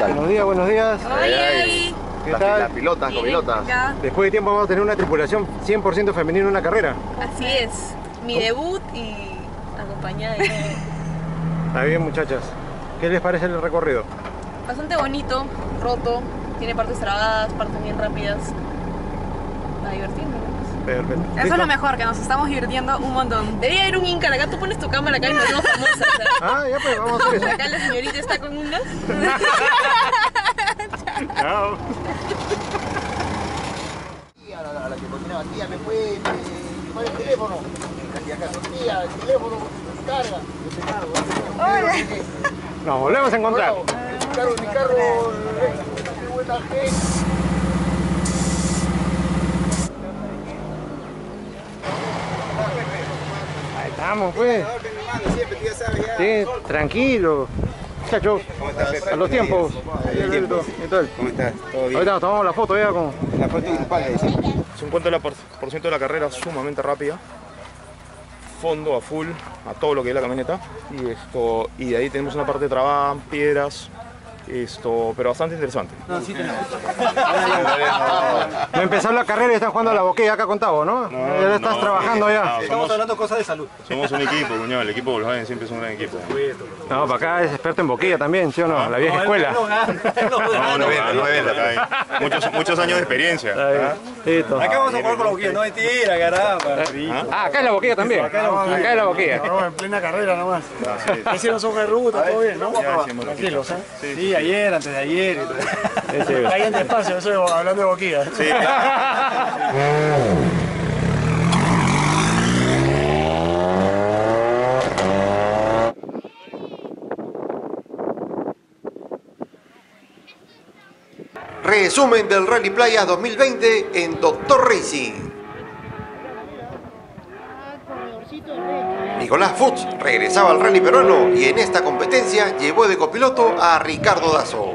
Buenos días, buenos días. Oye, ¿Qué Las, tal? copilotas. acá. Después de tiempo vamos a tener una tripulación 100% femenina en una carrera. Así es, mi debut y acompañada de. Está bien, muchachas. ¿Qué les parece el recorrido? Bastante bonito, roto, tiene partes trabadas, partes bien rápidas. Para divertirme. Perfecto. Eso es ¿Listo? lo mejor, que nos estamos divirtiendo un montón. Debería haber un Inca, acá tú pones tu cámara acá y nos vemos famosas. Ah, ya pues, vamos a hacer eso. Acá la señorita está con unas. Chao. A la, que cocinaba, tía, ¿me puede llevar el teléfono? Y acá, tía, el teléfono carga. Yo te cargo. Nos volvemos a encontrar. Mi carro, mi carro, pues. Sí, tranquilo. Muchachos, a los tiempos. ¿Qué tal? ¿Cómo estás? ¿Todo bien? Ahorita nos tomamos la foto ya con... La foto de siempre. 50% de la carrera sumamente rápida, fondo a full, a todo lo que es la camioneta, y, esto, y de ahí tenemos una parte trabada, piedras, esto, pero bastante interesante. No empezó la carrera y están jugando a la boquilla acá con Tavo, ¿no? ya estás no, trabajando ya. no, somos, hablando cosas de salud. somos un equipo, cuñado, el equipo de Volkswagen siempre es un gran equipo. No, para acá es experto en boquilla también, ¿sí o no? La vieja escuela. No, no no muchos, muchos años de experiencia. Acá vamos a jugar con la boquilla, no mentira, caramba. Ah, acá es la boquilla también. Acá es la boquilla. en plena carrera nomás. Ah, sí, sí. Hicimos hoja de ruta, todo bien, ¿no? Tranquilos, ¿eh? Sí, Sí, ayer, antes de ayer. Sí, sí. Caían despacio, eso es hablando de boquilla. Sí, Resumen del Rally Playa 2020 en Doctor Racing. Nicolás Fuchs regresaba al rally peruano y en esta competencia llevó de copiloto a Ricardo Dazo.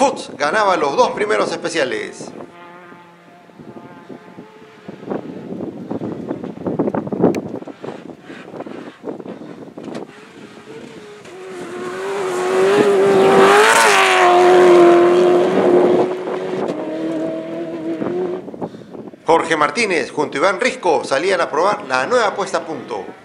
Fuchs ganaba los dos especiales. Jorge Martínez junto a Iván Risco salían a probar la nueva puesta a punto.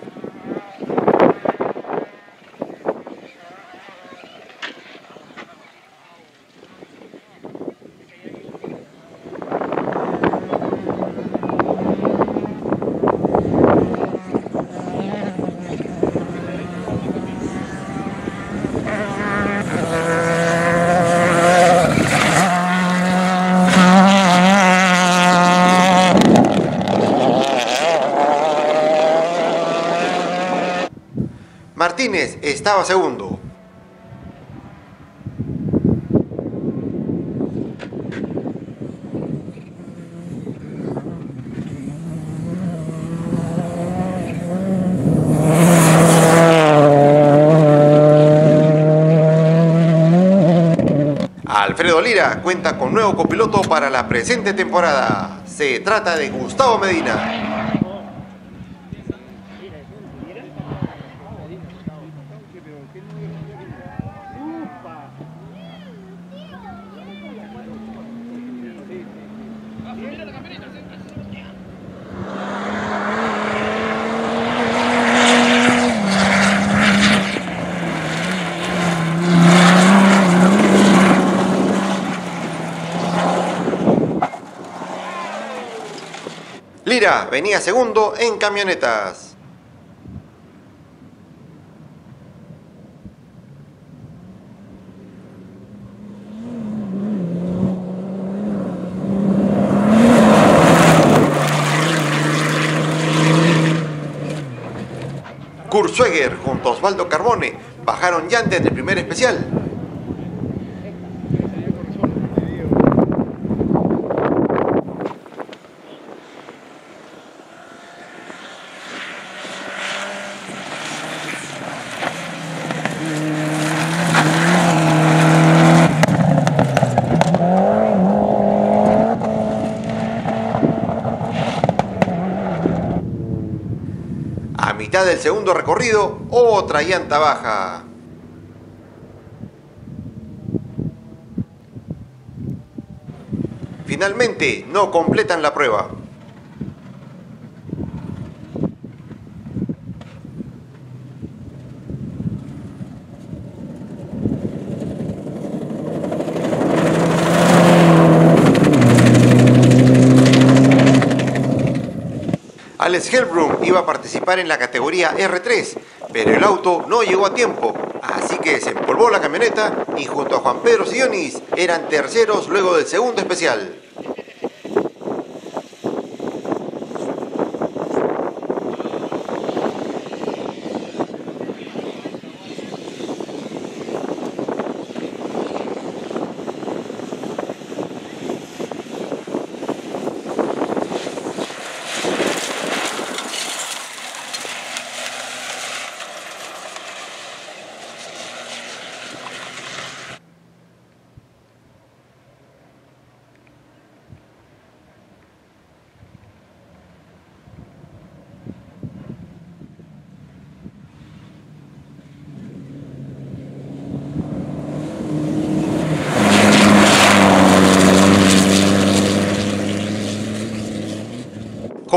Estaba segundo. Alfredo Lira cuenta con nuevo copiloto para la presente temporada. Se trata de Gustavo Medina. Venía segundo en camionetas. Kurt junto a Osvaldo Carbone bajaron ya antes del primer especial. Segundo recorrido, otra llanta baja. Finalmente, no completan la prueba. Alex Helbrum iba a participar en la categoría R3, pero el auto no llegó a tiempo, así que se empolvó la camioneta y junto a Juan Pedro Sionis eran terceros luego del segundo especial.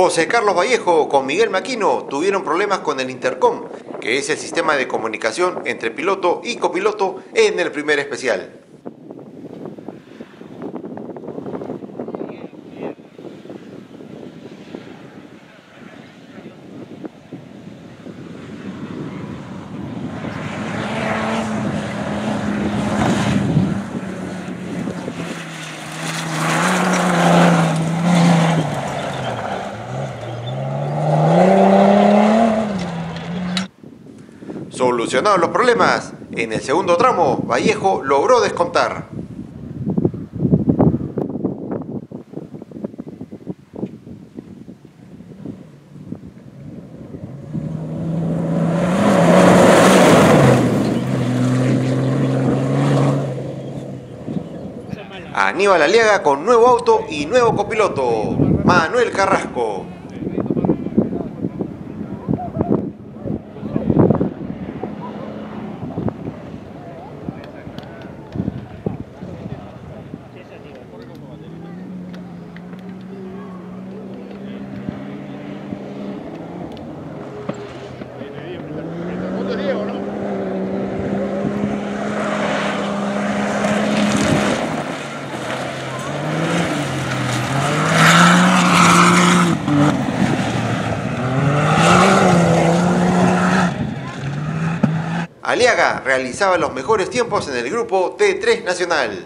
José Carlos Vallejo con Miguel Maquino tuvieron problemas con el intercom, que es el sistema de comunicación entre piloto y copiloto en el primer especial. Solucionados los problemas, en el segundo tramo, Vallejo logró descontar. Aníbal Aliaga con nuevo auto y nuevo copiloto, Manuel Carrasco. Aliaga realizaba los mejores tiempos en el grupo T3 Nacional.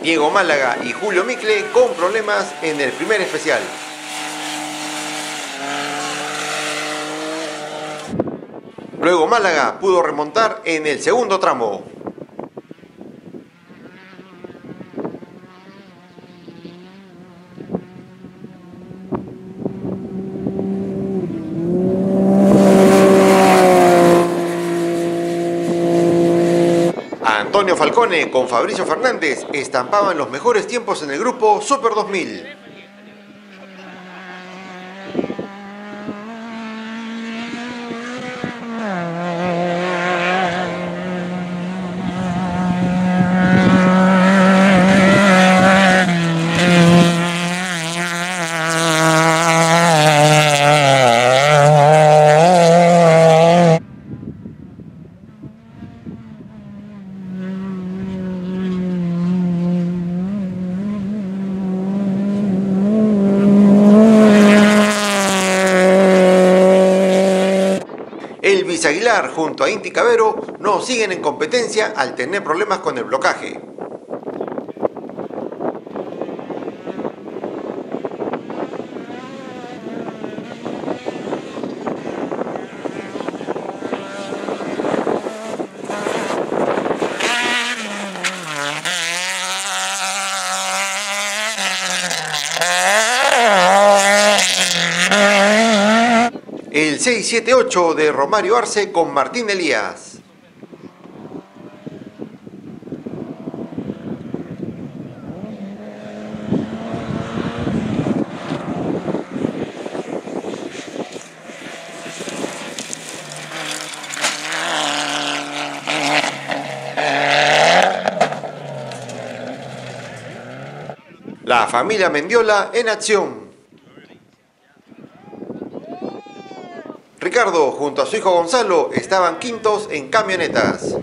Diego Málaga y Julio Micle con problemas en el primer especial. Luego Málaga pudo remontar en el segundo tramo. Antonio Falcone con Fabricio Fernández estampaban los mejores tiempos en el grupo Super 2000. Junto a Inti Cabero no siguen en competencia al tener problemas con el blocaje. El 678 de Romario Arce con Martín Elías. La familia Mendiola en acción. Ricardo junto a su hijo Gonzalo estaban quintos en camionetas.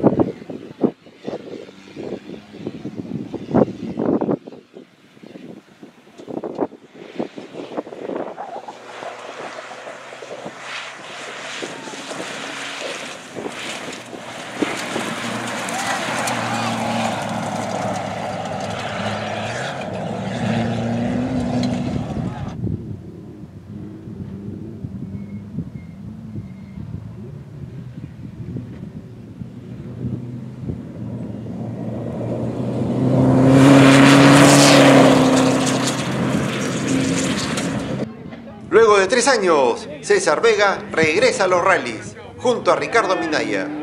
Luego de tres años, César Vega regresa a los rallies junto a Ricardo Minaya.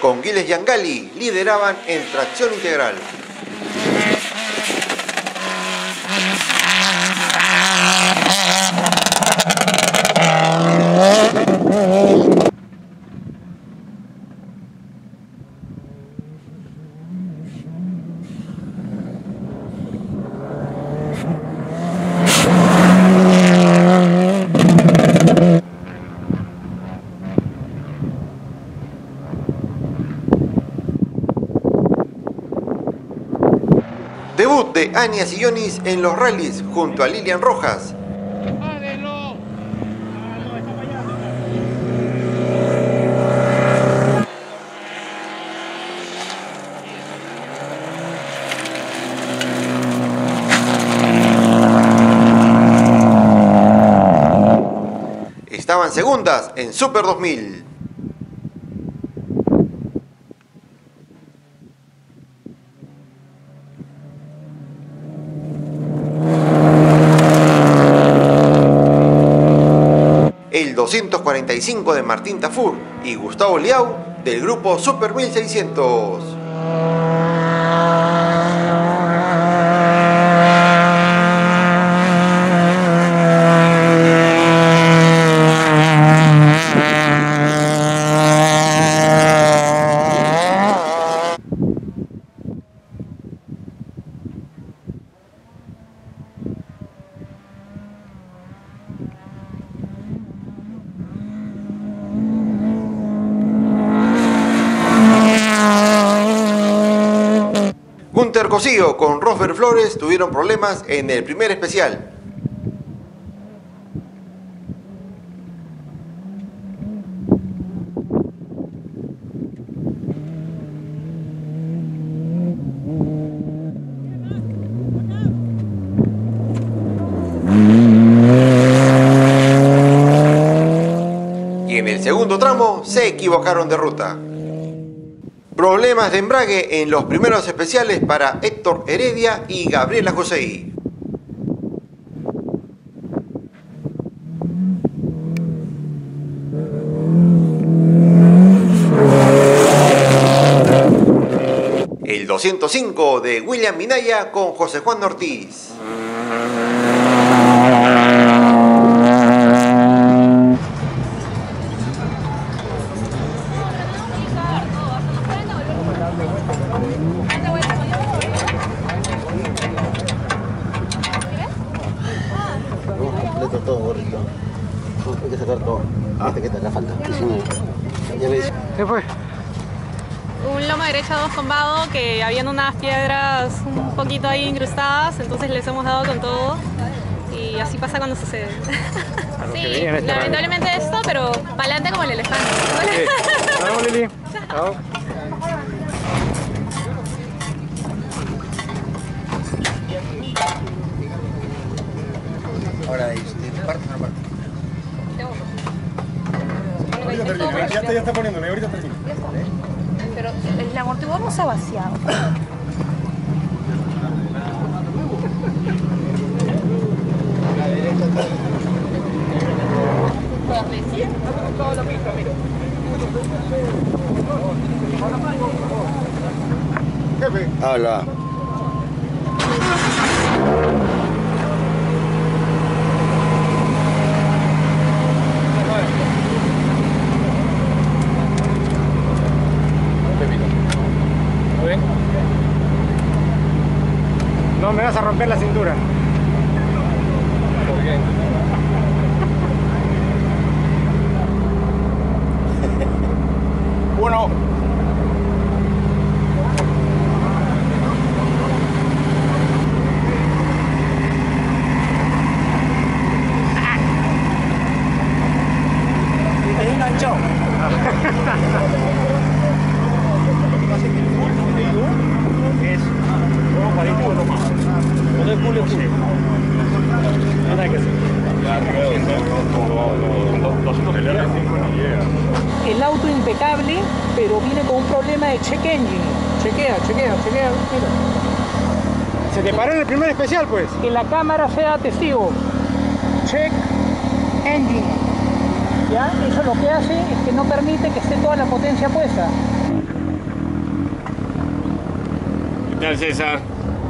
Con Giles Yangali lideraban en tracción integral. Debut de Ania Sillonis en los rallies junto a Lilian Rojas. Estaban segundas en Super 2000. el 245 de Martín Tafur y Gustavo Liao del grupo Super 1600. Rosber Flores tuvieron problemas en el primer especial. Y en el segundo tramo se equivocaron de ruta. Problemas de embrague en los primeros especiales para Héctor Heredia y Gabriela Joseí. El 205 de William Minaya con José Juan Ortiz. Habían unas piedras un poquito ahí incrustadas, entonces les hemos dado con todo. Y así pasa cuando sucede. Sí, este lamentablemente esto, pero para adelante como el elefante. Vemos, Lili. Chao. Ahora, este, parte una parte. Ya está, ya está poniéndome, ahorita termino. El amortiguador no se ha vaciado. Habla. Vas a romper la cintura. Uno. Te enganchó. Es 41 más. No te pules No hay que hacer. el auto impecable, pero viene con un problema de check engine. Chequea, chequea, chequea. Mira. Se te paró en el primer especial, pues. Que la cámara sea testigo. Check engine. ¿Ya? Eso lo que hace es que no permite que esté toda la potencia puesta. ¿Qué tal, César?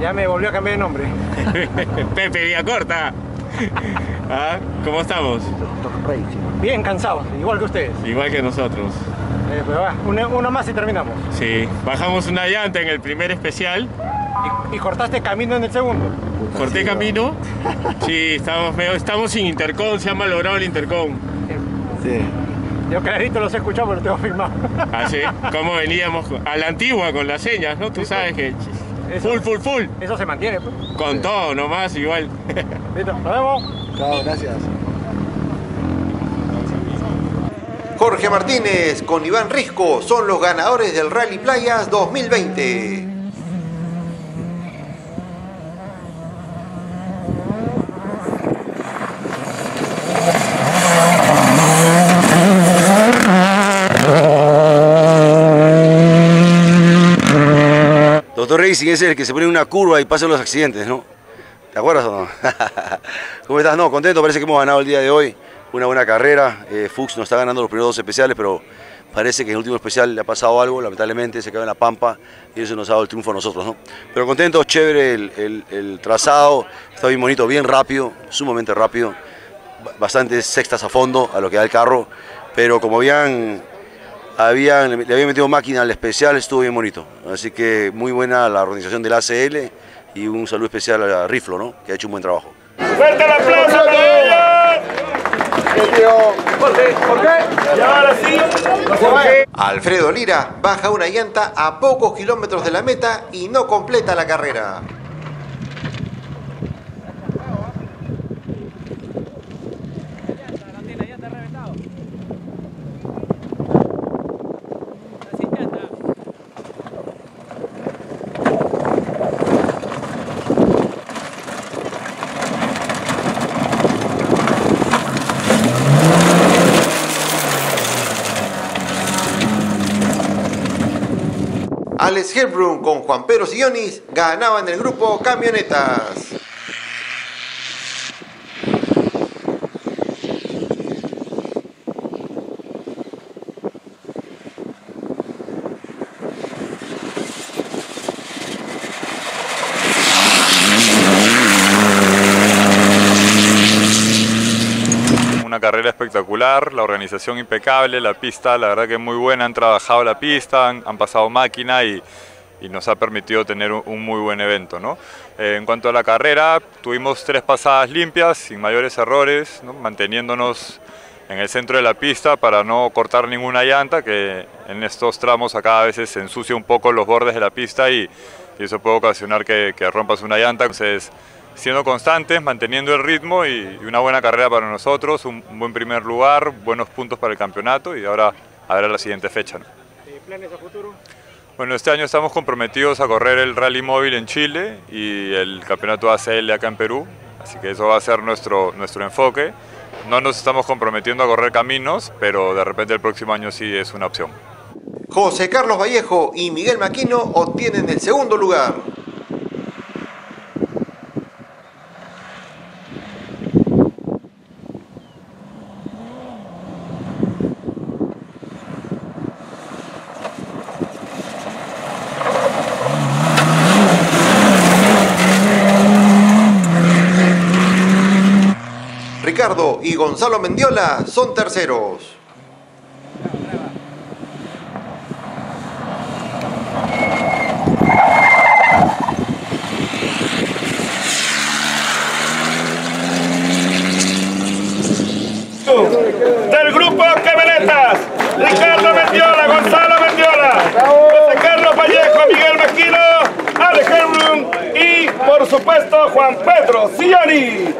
Ya me volvió a cambiar de nombre. Pepe Villacorta. ¿Ah? ¿Cómo estamos? Bien cansados, igual que ustedes. Igual que nosotros. Eh, pero va, uno, uno más y terminamos. Sí, bajamos una llanta en el primer especial. Y, y cortaste camino en el segundo. Corté camino. Sí, estamos, medio- estamos sin intercom, se ha malogrado el intercom. Sí. Yo clarito los he escuchado, pero tengo filmado. Así, como veníamos a la antigua con las señas, ¿no? Tú sabes que Eso, full, full, full. eso se mantiene, pues. Con todo nomás, igual. Listo, nos vemos. Chao, gracias. Jorge Martínez con Iván Risco son los ganadores del Rally Playas 2020. Doctor Racing es el que se pone en una curva y pasan los accidentes, ¿no? ¿Te acuerdas o no? ¿Cómo estás? No, contento, parece que hemos ganado el día de hoy. Una buena carrera. Eh, Fuchs nos está ganando los primeros dos especiales, pero parece que en el último especial le ha pasado algo, lamentablemente se quedó en la pampa y eso nos ha dado el triunfo a nosotros, ¿no? Pero contento, chévere el, el- trazado, está bien bonito, bien rápido, sumamente rápido. Ba- Bastantes sextas a fondo a lo que da el carro, pero como habían habían, le habían metido máquina al especial, estuvo bien bonito. Así que muy buena la organización del ACL y un saludo especial a Riflo, ¿no? que ha hecho un buen trabajo. ¡Fuerte el aplauso para ellos! Alfredo Lira baja una llanta a pocos kilómetros de la meta y no completa la carrera. Alex con Juan Pedro Sillonis ganaban el grupo Camionetas. Carrera espectacular, la organización impecable, la pista, la verdad que muy buena, han trabajado la pista, han, han pasado máquina y, y, nos ha permitido tener un, un muy buen evento. ¿no? Eh, en cuanto a la carrera, tuvimos tres pasadas limpias, sin mayores errores, ¿no? manteniéndonos en el centro de la pista para no cortar ninguna llanta, que en estos tramos acá a veces se ensucia un poco los bordes de la pista y, y eso puede ocasionar que, que rompas una llanta. Entonces, siendo constantes, manteniendo el ritmo y, y una buena carrera para nosotros, un, un, buen primer lugar, buenos puntos para el campeonato y ahora a ver la siguiente fecha. ¿no? ¿Planes a futuro? Bueno, este año estamos comprometidos a correr el Rally Móvil en Chile y el campeonato ACL acá en Perú, así que eso va a ser nuestro, nuestro enfoque. No nos estamos comprometiendo a correr caminos, pero de repente el próximo año sí es una opción. José Carlos Vallejo y Miguel Maquino obtienen el segundo lugar. Ricardo Gonzalo Mendiola son terceros. Del grupo Camionetas, Ricardo Mendiola, Gonzalo Mendiola, José Carlos Vallejo, Miguel Maquino, Alejandro y por supuesto Juan Pedro Sioni.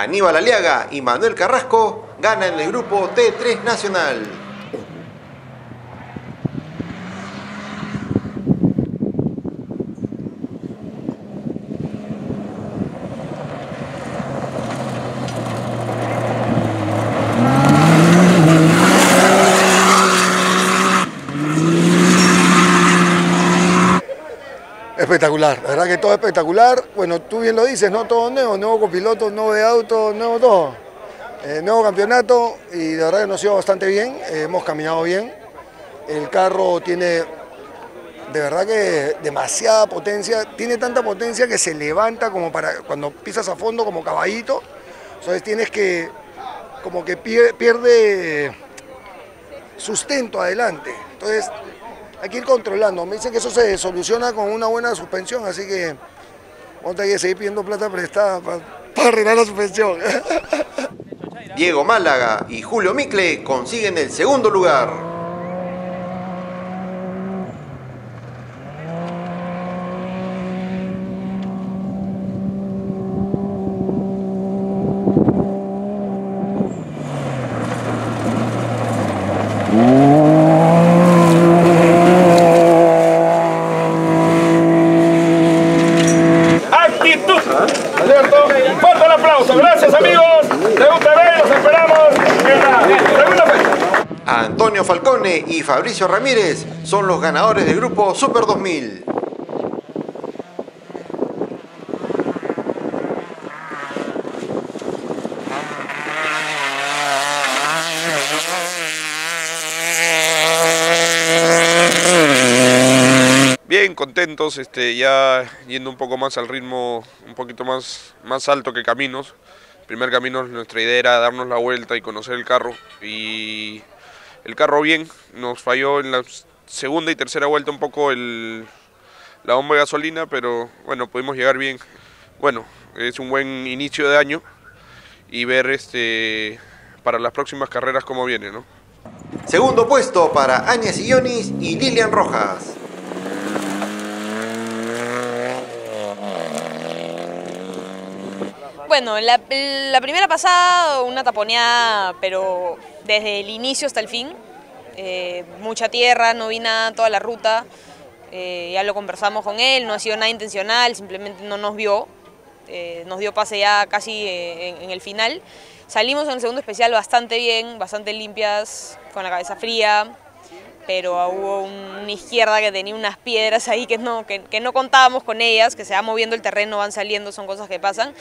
Aníbal Aliaga y Manuel Carrasco ganan el grupo T3 Nacional. Espectacular, la verdad que todo espectacular. Bueno, tú bien lo dices, ¿no? Todo nuevo, nuevo copiloto, nuevo de auto, nuevo todo. Eh, nuevo campeonato y la verdad que nos ha ido bastante bien, eh, hemos caminado bien. El carro tiene de verdad que demasiada potencia, tiene tanta potencia que se levanta como para cuando pisas a fondo como caballito. Entonces tienes que, como que pierde, pierde sustento adelante. Entonces hay que ir controlando. Me dicen que eso se soluciona con una buena suspensión, así que vamos a que seguir pidiendo plata prestada para, para arreglar la suspensión. Diego Málaga y Julio Micle consiguen el segundo lugar. Actitud. ¿Cierto? Fuerte el aplauso. Gracias amigos de UTV. Los esperamos en la segunda fecha. Antonio Falcone y Fabricio Ramírez son los ganadores del grupo Super 2000. Bien, contentos, este, ya yendo un poco más al ritmo, un poquito más, más alto que caminos. Primer camino, nuestra idea era darnos la vuelta y conocer el carro. Y el carro bien, nos falló en la segunda y tercera vuelta un poco el, la bomba de gasolina, pero bueno, pudimos llegar bien. Bueno, es un buen inicio de año y ver este, para las próximas carreras cómo viene, ¿no? Segundo puesto para Áñez Sillonis y Lilian Rojas. Bueno, la, la primera pasada, una taponeada, pero desde el inicio hasta el fin. Eh, mucha tierra, no vi nada toda la ruta. Eh, ya lo conversamos con él, no ha sido nada intencional, simplemente no nos vio. Eh, nos dio pase ya casi en, en el final. Salimos en el segundo especial bastante bien, bastante limpias, con la cabeza fría, pero hubo una izquierda que tenía unas piedras ahí que no, que, que, no contábamos con ellas, que se va moviendo el terreno, van saliendo, son cosas que pasan.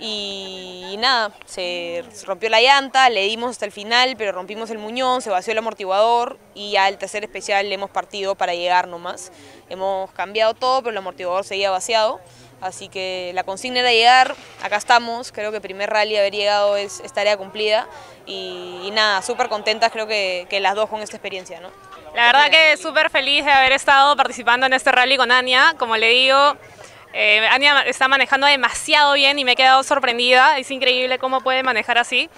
Y, y nada, se rompió la llanta, le dimos hasta el final, pero rompimos el muñón, se vació el amortiguador y ya el tercer especial le hemos partido para llegar nomás. Hemos cambiado todo, pero el amortiguador seguía vaciado. Así que la consigna era llegar, acá estamos, creo que el primer rally haber llegado es, es tarea cumplida y, y nada, súper contentas creo que, que las dos con esta experiencia. ¿no? La verdad que súper feliz de haber estado participando en este rally con Ania. Como le digo, eh, Ania está manejando demasiado bien y me he quedado sorprendida. Es increíble cómo puede manejar así.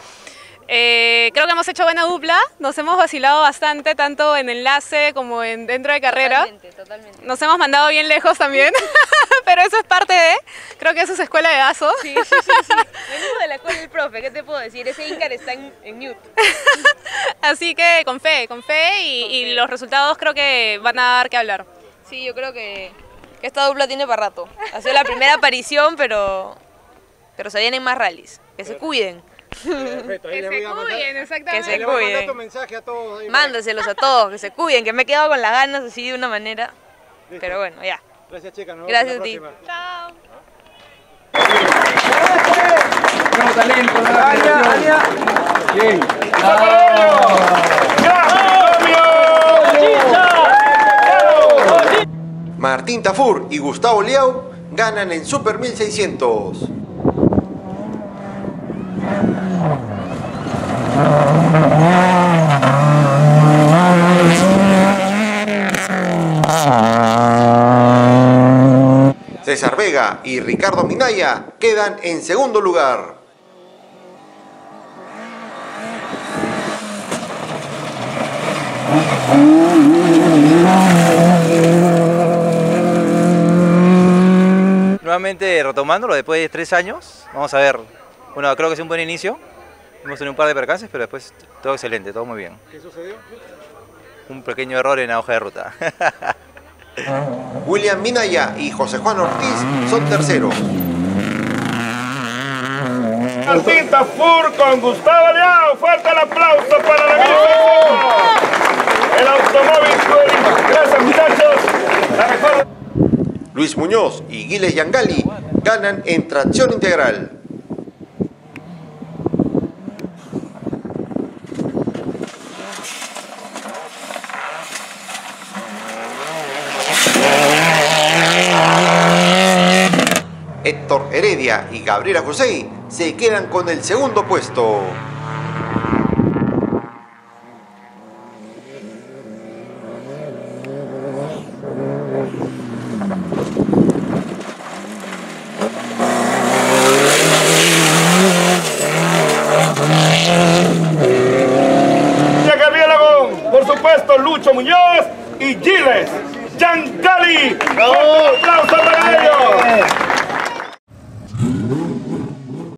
Eh, creo que hemos hecho buena dupla, nos hemos vacilado bastante, tanto en enlace como en dentro de carrera. Totalmente, totalmente. Nos hemos mandado bien lejos también, pero eso es parte de, creo que eso es escuela de gaso. Sí, sí, sí, sí. Venimos de la escuela del profe, ¿qué te puedo decir? Ese Incar está en, en mute. Así que con fe, con fe y, y los resultados creo que van a dar que hablar. Sí, yo creo que, que esta dupla tiene para rato. Ha sido la primera aparición, pero, pero se vienen más rallies. Que se cuiden. Perfecto, ahí Que les se mandar. cuiden, Que exactamente. se le voy a mandar cuiden. tu mensaje a todos. Mándaselos a todos, que se cuiden, que me he quedado con las ganas así de una manera. Listo. Pero bueno, ya. Gracias, chicas. nos vemos Gracias en a ti. la próxima. Chao. Martín Tafur y Gustavo Liao ganan en Super 1600. César Vega y Ricardo Minaya quedan en segundo lugar. Nuevamente retomándolo después de tres años, vamos a ver, bueno, creo que es un buen inicio, hemos tenido un par de percances, pero después todo excelente, todo muy bien. ¿Qué sucedió? Un pequeño error en la hoja de ruta. William Minaya y José Juan Ortiz son terceros. Martín Tafur con Gustavo Leao. Fuerte el aplauso para la misma. El automóvil Touring. Gracias muchachos. La mejor. Luis Muñoz y Giles Yangali ganan en tracción integral. Heredia y Gabriela José se quedan con el segundo puesto.